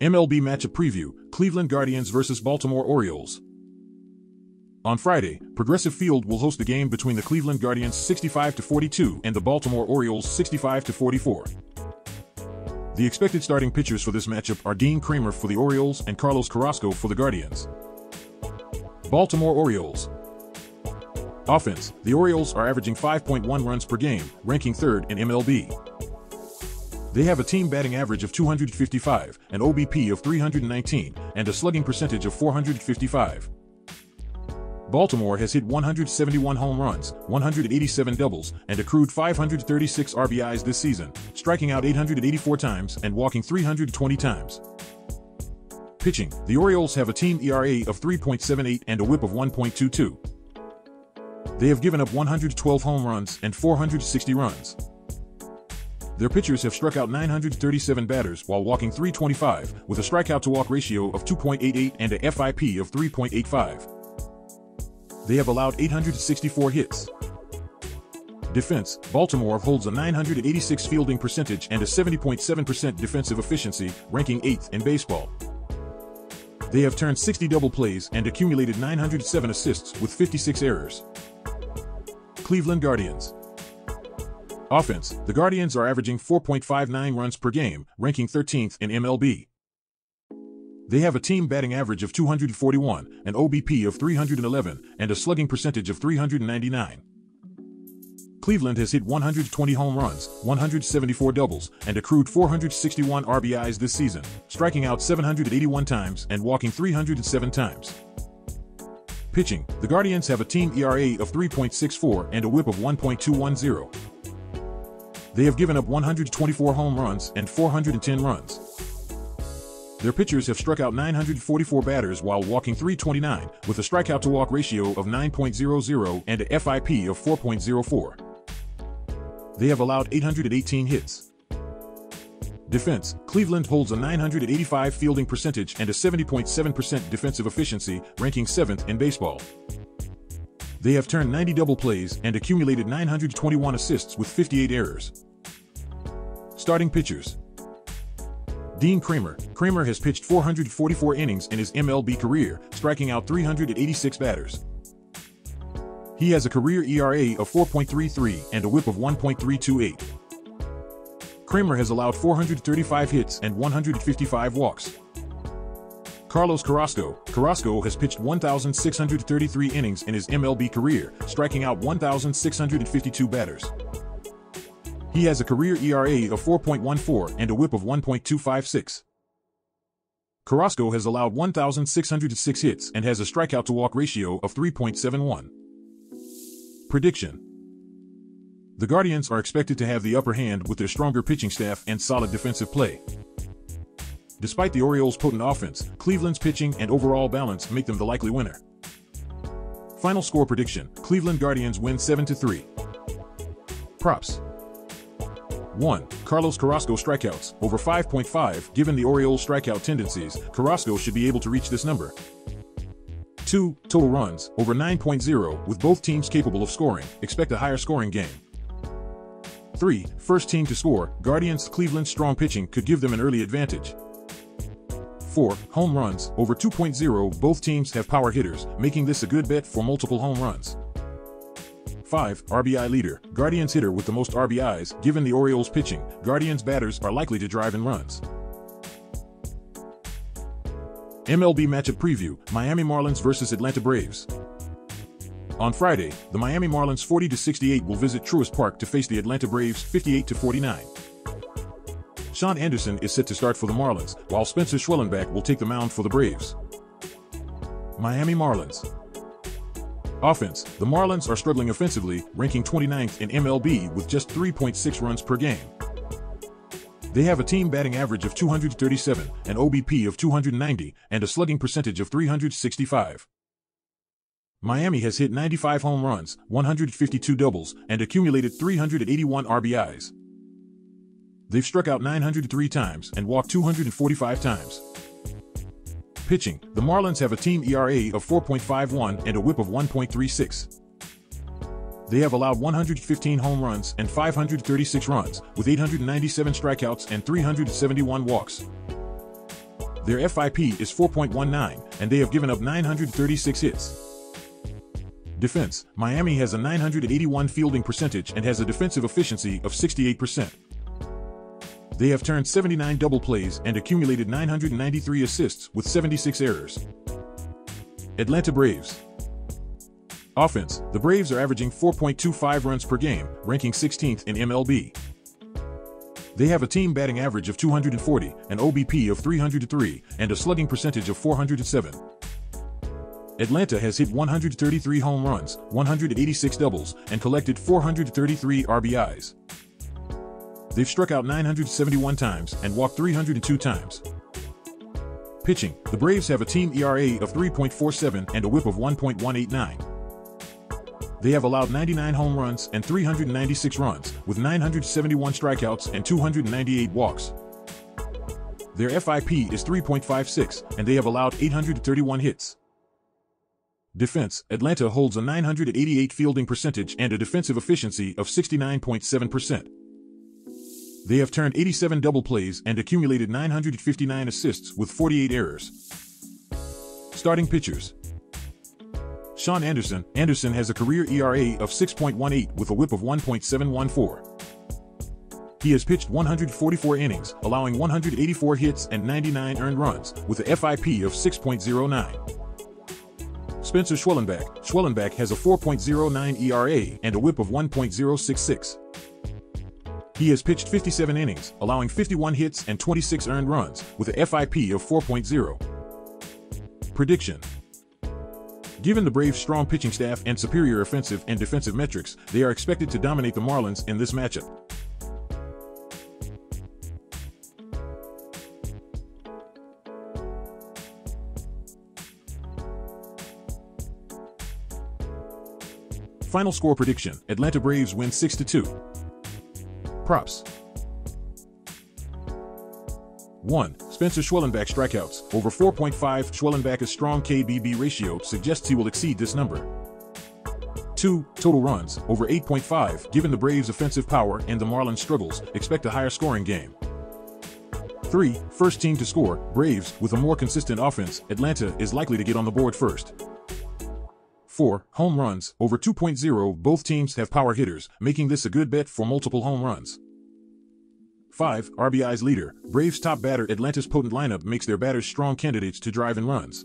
MLB matchup preview Cleveland Guardians vs. Baltimore Orioles. On Friday, Progressive Field will host the game between the Cleveland Guardians 65 42 and the Baltimore Orioles 65 44. The expected starting pitchers for this matchup are Dean Kremer for the Orioles and Carlos Carrasco for the Guardians. Baltimore Orioles. Offense The Orioles are averaging 5.1 runs per game, ranking third in MLB. They have a team batting average of 255, an OBP of 319, and a slugging percentage of 455. Baltimore has hit 171 home runs, 187 doubles, and accrued 536 RBIs this season, striking out 884 times and walking 320 times. Pitching, the Orioles have a team ERA of 3.78 and a whip of 1.22. They have given up 112 home runs and 460 runs. Their pitchers have struck out 937 batters while walking 325, with a strikeout to walk ratio of 2.88 and a FIP of 3.85. They have allowed 864 hits. Defense Baltimore holds a 986 fielding percentage and a 70.7% defensive efficiency, ranking 8th in baseball. They have turned 60 double plays and accumulated 907 assists with 56 errors. Cleveland Guardians Offense The Guardians are averaging 4.59 runs per game, ranking 13th in MLB. They have a team batting average of 241, an OBP of 311, and a slugging percentage of 399. Cleveland has hit 120 home runs, 174 doubles, and accrued 461 RBIs this season, striking out 781 times and walking 307 times. Pitching, the Guardians have a team ERA of 3.64 and a whip of 1.210. They have given up 124 home runs and 410 runs. Their pitchers have struck out 944 batters while walking 329, with a strikeout to walk ratio of 9.00 and a FIP of 4.04. They have allowed 818 hits. Defense Cleveland holds a 985 fielding percentage and a 70.7% defensive efficiency, ranking 7th in baseball. They have turned 90 double plays and accumulated 921 assists with 58 errors. Starting pitchers Dean Kremer. Kremer has pitched 444 innings in his MLB career, striking out 386 batters. He has a career ERA of 4.33 and a whip of 1.328. Kremer has allowed 435 hits and 155 walks. Carlos Carrasco. Carrasco has pitched 1,633 innings in his MLB career, striking out 1,652 batters. He has a career ERA of 4.14 and a whip of 1.256. Carrasco has allowed 1,606 hits and has a strikeout to walk ratio of 3.71. Prediction The Guardians are expected to have the upper hand with their stronger pitching staff and solid defensive play. Despite the Orioles' potent offense, Cleveland's pitching and overall balance make them the likely winner. Final score prediction Cleveland Guardians win 7 3. Props 1. Carlos Carrasco strikeouts, over 5.5. Given the Orioles' strikeout tendencies, Carrasco should be able to reach this number. 2. Total runs, over 9.0. With both teams capable of scoring, expect a higher scoring game. 3. First team to score, Guardians' Cleveland's strong pitching could give them an early advantage. 4. Home runs, over 2.0. Both teams have power hitters, making this a good bet for multiple home runs. 5. RBI leader, Guardians hitter with the most RBIs, given the Orioles pitching, Guardians batters are likely to drive in runs. MLB matchup preview, Miami Marlins vs. Atlanta Braves. On Friday, the Miami Marlins 40-68 will visit Truist Park to face the Atlanta Braves 58-49. Shaun Anderson is set to start for the Marlins, while Spencer Schwellenbach will take the mound for the Braves. Miami Marlins Offense The Marlins are struggling offensively, ranking 29th in MLB with just 3.6 runs per game. They have a team batting average of 237, an OBP of 290, and a slugging percentage of 365. Miami has hit 95 home runs, 152 doubles, and accumulated 381 RBIs. They've struck out 903 times and walked 245 times. Pitching, the Marlins have a team ERA of 4.51 and a whip of 1.36. They have allowed 115 home runs and 536 runs, with 897 strikeouts and 371 walks. Their FIP is 4.19, and they have given up 936 hits. Defense Miami has a 981 fielding percentage and has a defensive efficiency of 68%. They have turned 79 double plays and accumulated 993 assists with 76 errors. Atlanta Braves Offense The Braves are averaging 4.25 runs per game, ranking 16th in MLB. They have a team batting average of 240, an OBP of 303, and a slugging percentage of 407. Atlanta has hit 133 home runs, 186 doubles, and collected 433 RBIs. They've struck out 971 times and walked 302 times. Pitching, the Braves have a team ERA of 3.47 and a whip of 1.189. They have allowed 99 home runs and 396 runs, with 971 strikeouts and 298 walks. Their FIP is 3.56, and they have allowed 831 hits. Defense Atlanta holds a 988 fielding percentage and a defensive efficiency of 69.7%. They have turned 87 double plays and accumulated 959 assists with 48 errors. Starting pitchers Shaun Anderson. Anderson has a career ERA of 6.18 with a whip of 1.714. He has pitched 144 innings, allowing 184 hits and 99 earned runs, with a FIP of 6.09. Spencer Schwellenbach. Schwellenbach has a 4.09 ERA and a whip of 1.066. He has pitched 57 innings, allowing 51 hits and 26 earned runs, with a FIP of 4.0. Prediction Given the Braves' strong pitching staff and superior offensive and defensive metrics, they are expected to dominate the Marlins in this matchup. Final score prediction Atlanta Braves win 6 2. Props 1. Spencer Schwellenbach strikeouts, over 4.5. Schwellenbach's strong KBB ratio suggests he will exceed this number. 2. Total runs, over 8.5. Given the Braves' offensive power and the Marlins' struggles, expect a higher scoring game. 3. First team to score, Braves, with a more consistent offense, Atlanta is likely to get on the board first. 4. Home runs, over 2.0. Both teams have power hitters, making this a good bet for multiple home runs. 5. RBI's leader, Braves top batter Atlanta's potent lineup makes their batters strong candidates to drive in runs.